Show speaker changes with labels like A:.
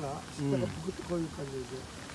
A: から、
B: うん。
A: だから僕ってこういう感じで。